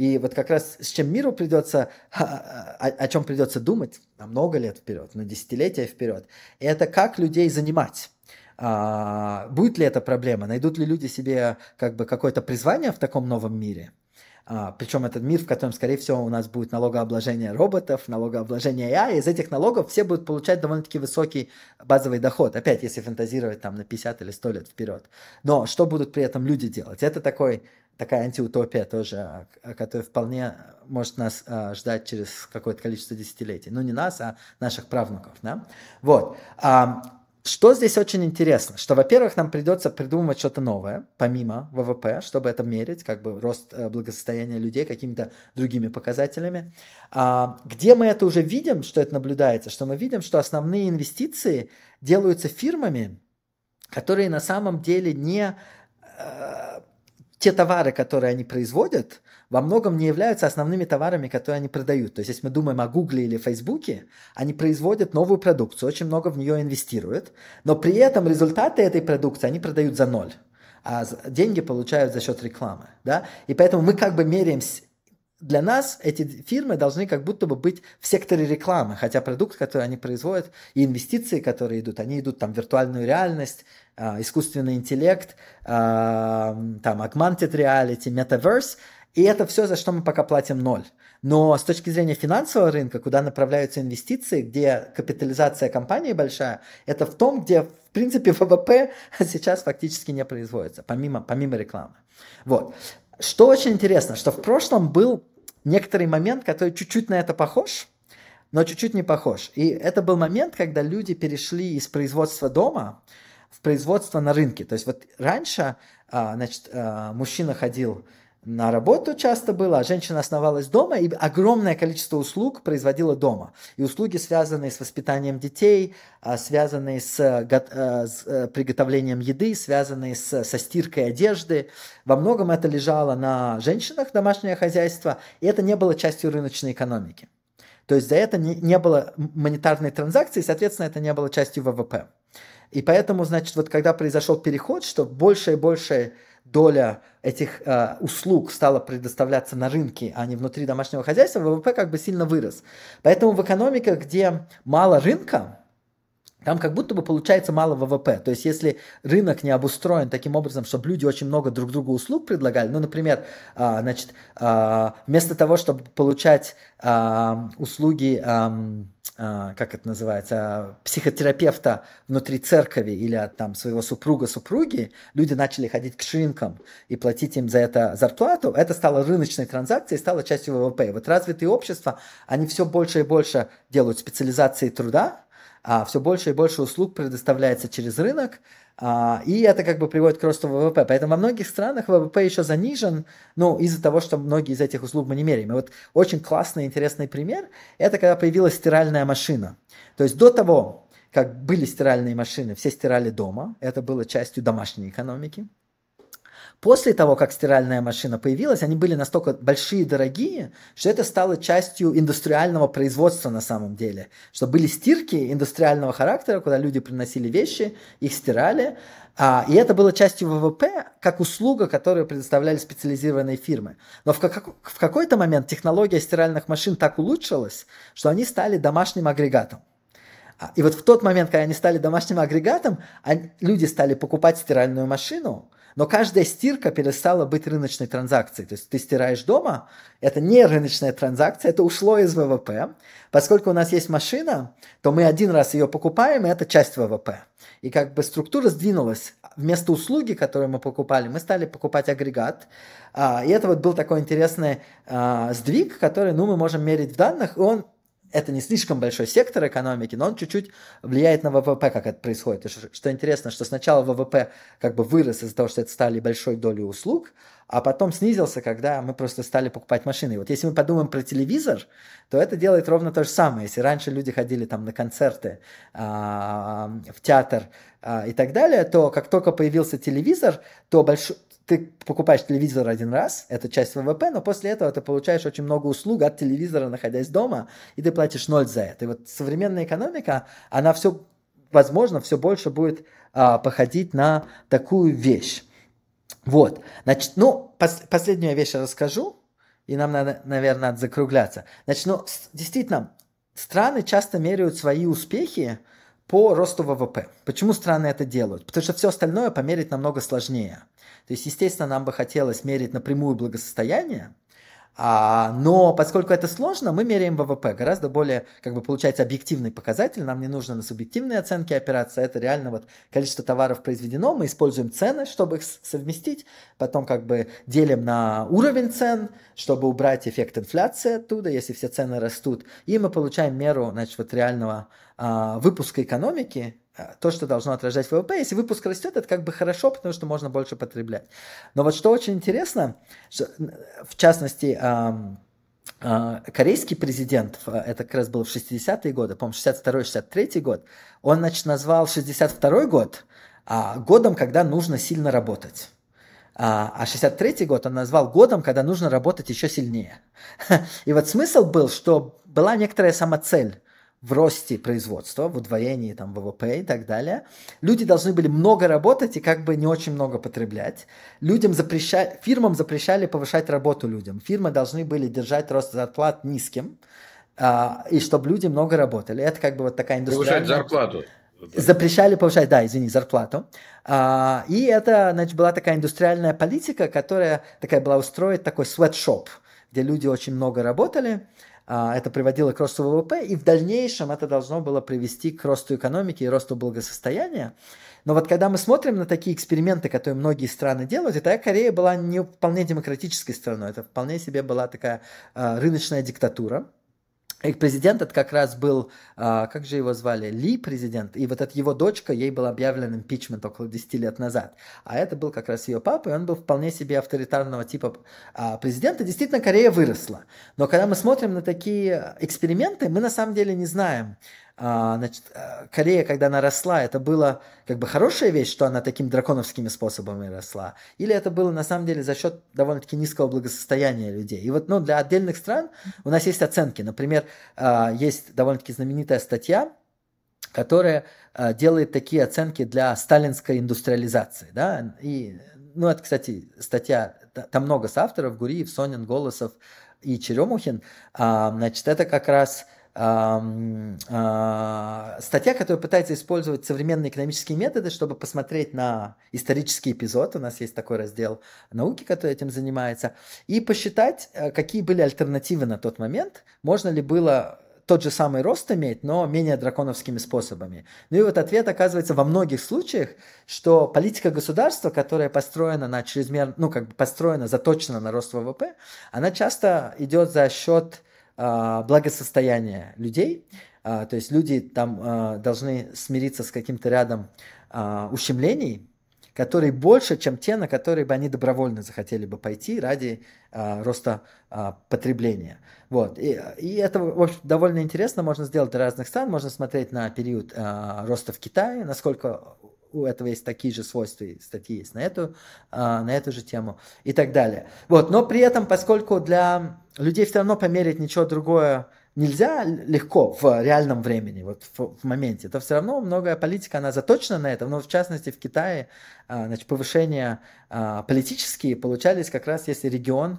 и вот как раз с чем миру придется, о, о чем придется думать на много лет вперед, на десятилетия вперед, это как людей занимать. А, будет ли это проблема? Найдут ли люди себе как бы какое-то призвание в таком новом мире? А, причем этот мир, в котором, скорее всего, у нас будет налогообложение роботов, налогообложение AI, из этих налогов все будут получать довольно-таки высокий базовый доход. Опять, если фантазировать там на 50 или 100 лет вперед. Но что будут при этом люди делать? Это такой такая антиутопия тоже, которая вполне может нас а, ждать через какое-то количество десятилетий. Ну, не нас, а наших правнуков. Да? Вот. А, что здесь очень интересно, что, во-первых, нам придется придумывать что-то новое, помимо ВВП, чтобы это мерить, как бы рост э, благосостояния людей какими-то другими показателями. А, где мы это уже видим, что это наблюдается, что мы видим, что основные инвестиции делаются фирмами, которые на самом деле не э, те товары, которые они производят, во многом не являются основными товарами, которые они продают. То есть, если мы думаем о Гугле или Фейсбуке, они производят новую продукцию, очень много в нее инвестируют, но при этом результаты этой продукции они продают за ноль. а деньги получают за счет рекламы, да, и поэтому мы как бы меряем для нас эти фирмы должны как будто бы быть в секторе рекламы, хотя продукт, который они производят, и инвестиции, которые идут, они идут там в виртуальную реальность, а, искусственный интеллект, а, там augmented reality, metaverse, и это все, за что мы пока платим ноль. Но с точки зрения финансового рынка, куда направляются инвестиции, где капитализация компании большая, это в том, где, в принципе, ВВП сейчас фактически не производится, помимо, помимо рекламы. Вот. Что очень интересно, что в прошлом был некоторый момент, который чуть-чуть на это похож, но чуть-чуть не похож. И это был момент, когда люди перешли из производства дома в производство на рынке. То есть вот раньше, а, значит, а, мужчина ходил на работу часто было, а женщина оставалась дома и огромное количество услуг производила дома. И услуги, связанные с воспитанием детей, а, связанные с, с э, приготовлением еды, связанные с, со стиркой одежды. Во многом это лежало на женщинах, домашнее хозяйство, и это не было частью рыночной экономики. То есть за это не, не было монетарной транзакции, соответственно, это не было частью ВВП. И поэтому, значит, вот когда произошел переход, что больше и больше доля этих э, услуг стала предоставляться на рынке, а не внутри домашнего хозяйства, ВВП как бы сильно вырос. Поэтому в экономиках, где мало рынка, там как будто бы получается мало ВВП. То есть если рынок не обустроен таким образом, чтобы люди очень много друг другу услуг предлагали, ну, например, а, значит, а, вместо того, чтобы получать а, услуги, как это называется, психотерапевта внутри церкви или там, своего супруга-супруги, люди начали ходить к шинкам и платить им за это зарплату, это стало рыночной транзакцией, стало частью ВВП. И вот развитые общества, они все больше и больше делают специализации труда, а все больше и больше услуг предоставляется через рынок, а, и это как бы приводит к росту ВВП. Поэтому во многих странах ВВП еще занижен, ну, из-за того, что многие из этих услуг мы не меряем. И вот очень классный, интересный пример, это когда появилась стиральная машина. То есть до того, как были стиральные машины, все стирали дома, это было частью домашней экономики. После того, как стиральная машина появилась, они были настолько большие и дорогие, что это стало частью индустриального производства на самом деле. Что были стирки индустриального характера, куда люди приносили вещи, их стирали, а, и это было частью ВВП как услуга, которую предоставляли специализированные фирмы. Но в, как, в какой-то момент технология стиральных машин так улучшилась, что они стали домашним агрегатом. А, и вот в тот момент, когда они стали домашним агрегатом, они, люди стали покупать стиральную машину, но каждая стирка перестала быть рыночной транзакцией. То есть ты стираешь дома, это не рыночная транзакция, это ушло из ВВП. Поскольку у нас есть машина, то мы один раз ее покупаем, и это часть ВВП. И как бы структура сдвинулась. Вместо услуги, которую мы покупали, мы стали покупать агрегат. А, и это вот был такой интересный а, сдвиг, который ну, мы можем мерить в данных, и он это не слишком большой сектор экономики, но он чуть-чуть влияет на ВВП, как это происходит. Что, что интересно, что сначала ВВП как бы вырос из-за того, что это стали большой долей услуг, а потом снизился, когда мы просто стали покупать машины. И вот если мы подумаем про телевизор, то это делает ровно то же самое. Если раньше люди ходили там на концерты, а, в театр а, и так далее, то как только появился телевизор, то большой ты покупаешь телевизор один раз, это часть ВВП, но после этого ты получаешь очень много услуг от телевизора, находясь дома, и ты платишь ноль за это. И вот современная экономика, она все, возможно, все больше будет а, походить на такую вещь. Вот, значит, ну, пос- последнюю вещь я расскажу, и нам, надо, наверное, надо закругляться. Значит, ну, действительно, страны часто меряют свои успехи по росту ВВП. Почему страны это делают? Потому что все остальное померить намного сложнее. То есть, естественно, нам бы хотелось мерить напрямую благосостояние, а, но поскольку это сложно, мы меряем ВВП. Гораздо более, как бы, получается объективный показатель. Нам не нужно на субъективные оценки опираться. Это реально вот количество товаров произведено. Мы используем цены, чтобы их совместить. Потом как бы делим на уровень цен, чтобы убрать эффект инфляции оттуда, если все цены растут. И мы получаем меру, значит, вот реального а, выпуска экономики, то, что должно отражать ВВП. Если выпуск растет, это как бы хорошо, потому что можно больше потреблять. Но вот что очень интересно, что, в частности, корейский президент, это как раз был в 60-е годы, по-моему, 62-63 год, он, значит, назвал 62-й год а, годом, когда нужно сильно работать. А 63-й год он назвал годом, когда нужно работать еще сильнее. И вот смысл был, что была некоторая самоцель в росте производства, в удвоении там, ВВП и так далее. Люди должны были много работать и как бы не очень много потреблять. Людям запрещали, фирмам запрещали повышать работу людям. Фирмы должны были держать рост зарплат низким, а, и чтобы люди много работали. Это как бы вот такая индустриальная... Повышать зарплату. Запрещали повышать, да, извини, зарплату. А, и это, значит, была такая индустриальная политика, которая такая была устроить такой sweatshop, где люди очень много работали, это приводило к росту ВВП, и в дальнейшем это должно было привести к росту экономики и росту благосостояния. Но вот когда мы смотрим на такие эксперименты, которые многие страны делают, и тогда Корея была не вполне демократической страной, это вполне себе была такая а, рыночная диктатура. И президент это как раз был, а, как же его звали, Ли президент, и вот эта его дочка, ей был объявлен импичмент около 10 лет назад. А это был как раз ее папа, и он был вполне себе авторитарного типа а, президента. Действительно, Корея выросла. Но когда мы смотрим на такие эксперименты, мы на самом деле не знаем, а, значит, э, Корея, когда она росла, это было как бы хорошая вещь, что она такими драконовскими способами росла, или это было на самом деле за счет довольно-таки низкого благосостояния людей. И вот ну, для отдельных стран у нас есть оценки. Например, а, есть довольно-таки знаменитая статья, которая а, делает такие оценки для сталинской индустриализации. Да? И, ну, это, кстати, статья, там много авторов, Гуриев, Сонин, Голосов и Черемухин. Значит, это как раз а, статья, которая пытается использовать современные экономические методы, чтобы посмотреть на исторический эпизод. У нас есть такой раздел науки, который этим занимается, и посчитать, э, какие были альтернативы на тот момент. Можно ли было тот же самый рост иметь, но менее драконовскими способами. Ну и вот ответ оказывается во многих случаях, что политика государства, которая построена на чрезмер, ну как бы построена, заточена на рост ВВП, она часто идет за счет а, благосостояние людей. А, то есть люди там а, должны смириться с каким-то рядом ущемлений, которые больше, чем те, на которые бы они добровольно захотели бы пойти ради а, роста а, потребления. Вот. И, и это в общем, довольно интересно, можно сделать для разных стран, можно смотреть на период а, роста в Китае, насколько у этого есть такие же свойства, и статьи есть на эту, на эту же тему и так далее. Вот. Но при этом, поскольку для людей все равно померить ничего другое нельзя легко в реальном времени, вот в, в моменте, то все равно многое политика, она заточена на это. Но в частности в Китае значит, повышения политические получались как раз, если регион а,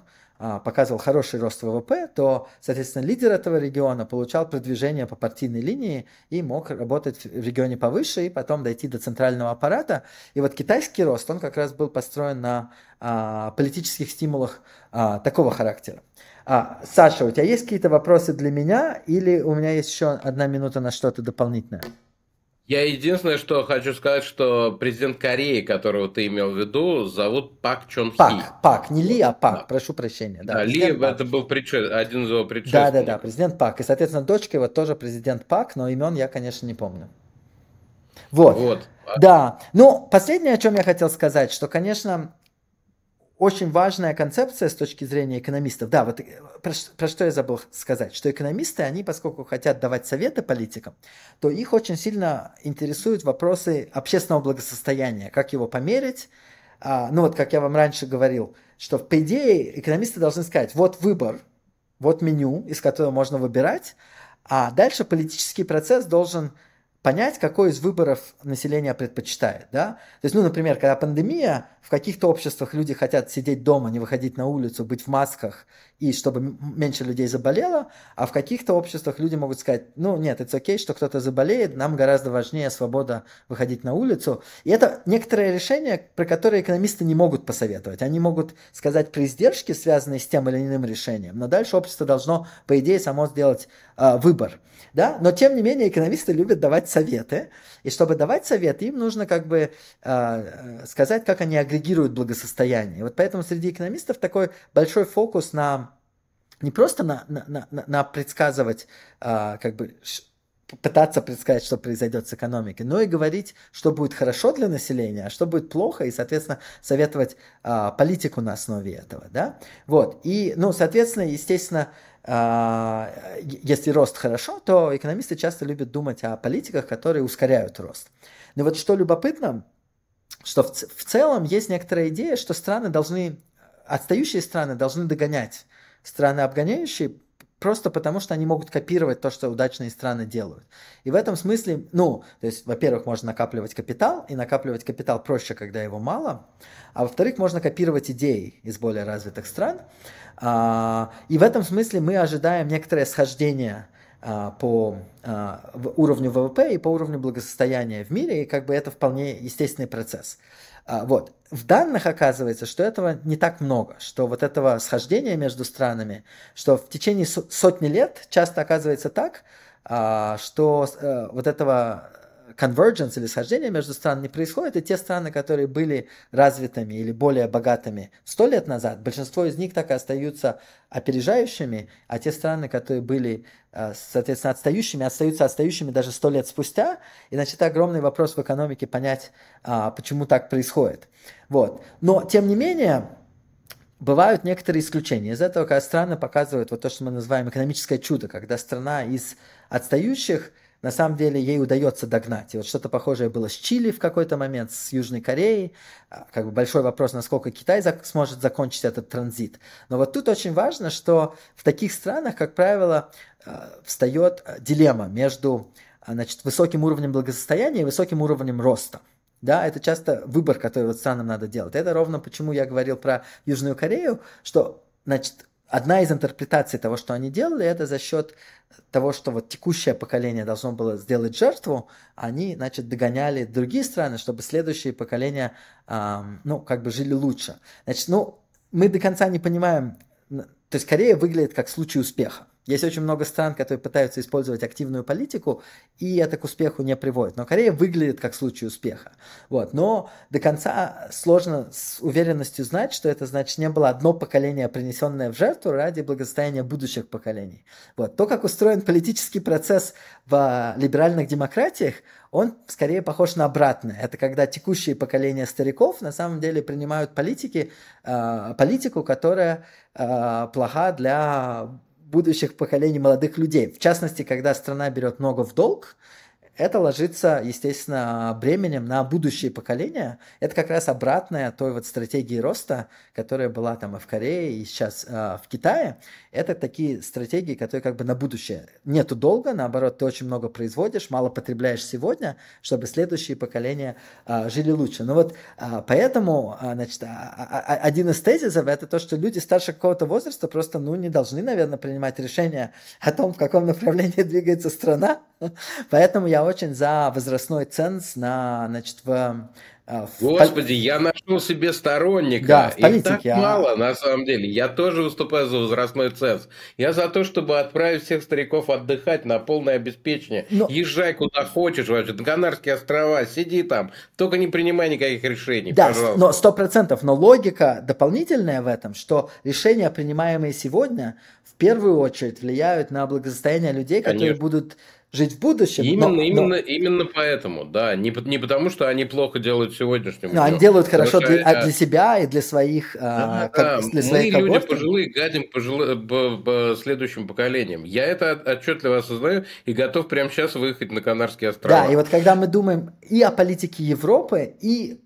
показывал хороший рост ВВП, то, соответственно, лидер этого региона получал продвижение по партийной линии и мог работать в регионе повыше и потом дойти до центрального аппарата. И вот китайский рост, он как раз был построен на а, политических стимулах а, такого характера. А, Саша, у тебя есть какие-то вопросы для меня или у меня есть еще одна минута на что-то дополнительное? Я единственное, что хочу сказать, что президент Кореи, которого ты имел в виду, зовут Пак Чон Хи. Пак, Пак, не Ли, а Пак, да. прошу прощения. Да, да Ли это был предшествен... один из его предшественников. Да, да, да, президент Пак. И, соответственно, дочка его тоже президент Пак, но имен я, конечно, не помню. Вот. вот. Да. Ну, последнее, о чем я хотел сказать, что, конечно, очень важная концепция с точки зрения экономистов. Да, вот э, про, про что я забыл сказать, что экономисты, они, поскольку хотят давать советы политикам, то их очень сильно интересуют вопросы общественного благосостояния, как его померить. А, ну вот, как я вам раньше говорил, что по идее экономисты должны сказать, вот выбор, вот меню, из которого можно выбирать, а дальше политический процесс должен понять, какой из выборов население предпочитает. Да? То есть, ну, например, когда пандемия, в каких-то обществах люди хотят сидеть дома, не выходить на улицу, быть в масках, и чтобы меньше людей заболело, а в каких-то обществах люди могут сказать, ну, нет, это окей, что кто-то заболеет, нам гораздо важнее свобода выходить на улицу. И это некоторое решение, про которое экономисты не могут посоветовать. Они могут сказать про издержки, связанные с тем или иным решением, но дальше общество должно, по идее, само сделать э, выбор. Да? Но, тем не менее, экономисты любят давать советы. И чтобы давать советы, им нужно как бы э, сказать, как они агрегируют благосостояние. Вот поэтому среди экономистов такой большой фокус на не просто на, на, на, на предсказывать, э, как бы пытаться предсказать, что произойдет с экономикой, но и говорить, что будет хорошо для населения, а что будет плохо, и, соответственно, советовать а, политику на основе этого, да, вот, и, ну, соответственно, естественно, а, если рост хорошо, то экономисты часто любят думать о политиках, которые ускоряют рост. Но вот что любопытно, что в, в целом есть некоторая идея, что страны должны, отстающие страны должны догонять страны обгоняющие просто потому, что они могут копировать то, что удачные страны делают. И в этом смысле, ну, то есть, во-первых, можно накапливать капитал, и накапливать капитал проще, когда его мало, а во-вторых, можно копировать идеи из более развитых стран. А, и в этом смысле мы ожидаем некоторое схождение а, по а, уровню ВВП и по уровню благосостояния в мире, и как бы это вполне естественный процесс. А, вот. В данных оказывается, что этого не так много, что вот этого схождения между странами, что в течение сотни лет часто оказывается так, а, что э, вот этого convergence или схождение между странами происходит, и те страны, которые были развитыми или более богатыми сто лет назад, большинство из них так и остаются опережающими, а те страны, которые были, э, соответственно, отстающими, остаются отстающими даже сто лет спустя, и значит, это огромный вопрос в экономике понять, а, почему так происходит. Вот. Но, тем не менее, бывают некоторые исключения. Из этого, когда страны показывают вот то, что мы называем экономическое чудо, когда страна из отстающих на самом деле ей удается догнать. И вот что-то похожее было с Чили в какой-то момент, с Южной Кореей. А, как бы большой вопрос, насколько Китай зак- сможет закончить этот транзит. Но вот тут очень важно, что в таких странах, как правило, а, встает а, дилемма между значит, высоким уровнем благосостояния и высоким уровнем роста. Да, это часто выбор, который вот странам надо делать. Это ровно почему я говорил про Южную Корею, что значит, одна из интерпретаций того, что они делали, это за счет того, что вот текущее поколение должно было сделать жертву, они, значит, догоняли другие страны, чтобы следующие поколения, эм, ну, как бы жили лучше. Значит, ну, мы до конца не понимаем, то есть Корея выглядит как случай успеха. Есть очень много стран, которые пытаются использовать активную политику, и это к успеху не приводит. Но Корея выглядит как случай успеха. Вот. Но до конца сложно с уверенностью знать, что это значит не было одно поколение, принесенное в жертву ради благосостояния будущих поколений. Вот. То, как устроен политический процесс в либеральных демократиях, он скорее похож на обратное. Это когда текущие поколения стариков на самом деле принимают политики, э, политику, которая э, плоха для будущих поколений молодых людей. В частности, когда страна берет много в долг, это ложится, естественно, бременем на будущее поколение. Это как раз обратная той вот стратегии роста, которая была там и в Корее, и сейчас э, в Китае. Это такие стратегии, которые как бы на будущее. Нету долга, наоборот, ты очень много производишь, мало потребляешь сегодня, чтобы следующие поколения э, жили лучше. Ну вот э, поэтому, э, значит, э, один из тезисов это то, что люди старше какого-то возраста просто, ну, не должны, наверное, принимать решения о том, в каком направлении двигается страна. Поэтому я очень за возрастной ценз на, значит, в а, в Господи, пол... я нашел себе сторонника. Да, в политике, Их так а... мало, на самом деле. Я тоже выступаю за возрастной ценз. Я за то, чтобы отправить всех стариков отдыхать на полное обеспечение. Но... Езжай куда хочешь вообще, на Канарские острова, сиди там. Только не принимай никаких решений, да, пожалуйста. но сто процентов. Но логика дополнительная в этом, что решения, принимаемые сегодня, в первую очередь влияют на благосостояние людей, которые Конечно. будут жить в будущем. Именно, но, именно, но... именно поэтому, да. Не, не потому, что они плохо делают сегодняшним. Но они делают хорошо для, а для себя и для своих, да, а, как, да. для своих Мы люди пожилые гадим пожилые, по, по следующим поколениям. Я это отчетливо осознаю и готов прямо сейчас выехать на Канарские острова. Да, и вот когда мы думаем и о политике Европы, и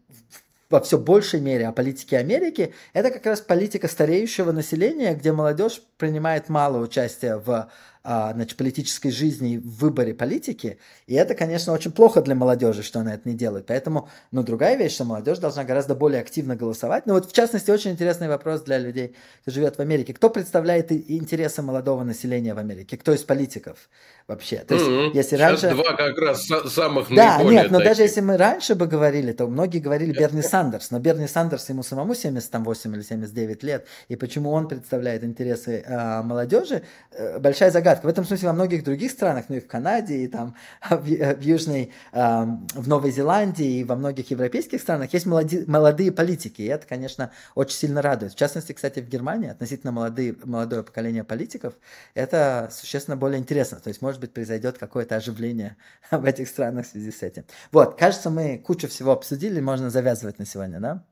во все большей мере о политике Америки, это как раз политика стареющего населения, где молодежь принимает мало участия в значит, политической жизни в выборе политики. И это, конечно, очень плохо для молодежи, что она это не делает. Поэтому, ну, другая вещь, что молодежь должна гораздо более активно голосовать. Ну, вот, в частности, очень интересный вопрос для людей, кто живет в Америке. Кто представляет интересы молодого населения в Америке? Кто из политиков вообще? То есть, mm-hmm. если Сейчас раньше... два как раз самых Да, нет, но таких. даже если мы раньше бы говорили, то многие говорили Берни Сандерс. Но Берни Сандерс ему самому 78 или 79 лет. И почему он представляет интересы э, молодежи, э, большая загадка. В этом смысле во многих других странах, ну и в Канаде, и там в, в Южной, э, в Новой Зеландии, и во многих европейских странах есть молоди, молодые политики. И это, конечно, очень сильно радует. В частности, кстати, в Германии относительно молодые, молодое поколение политиков, это существенно более интересно. То есть, может быть, произойдет какое-то оживление в этих странах в связи с этим. Вот, кажется, мы кучу всего обсудили, можно завязывать на сегодня, да?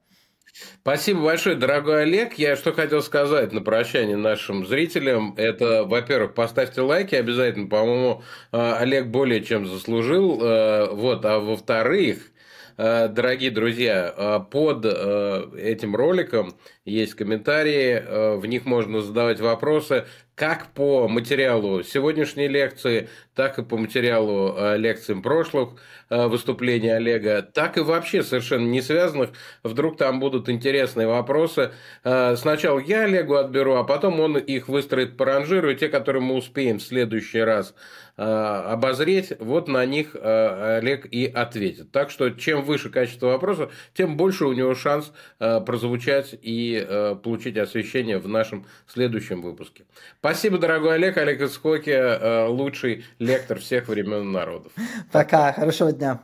Спасибо большое, дорогой Олег. Я что хотел сказать на прощание нашим зрителям, это, во-первых, поставьте лайки обязательно, по-моему, э, Олег более чем заслужил. Э, вот, а во-вторых, э, дорогие друзья, под этим роликом есть комментарии, в них можно задавать вопросы как по материалу сегодняшней лекции, так и по материалу э, лекциям прошлых э, выступлений Олега, так и вообще совершенно не связанных. Вдруг там будут интересные вопросы. Сначала я Олегу отберу, а потом он их выстроит по ранжиру, и те, которые мы успеем в следующий раз обозреть, вот на них Олег и ответит. Так что чем выше качество вопроса, тем больше у него шанс прозвучать и э, получить освещение в нашем следующем выпуске. Спасибо, дорогой Олег. Олег Исхоки, э, лучший лектор всех времен народов. Пока, хорошего дня.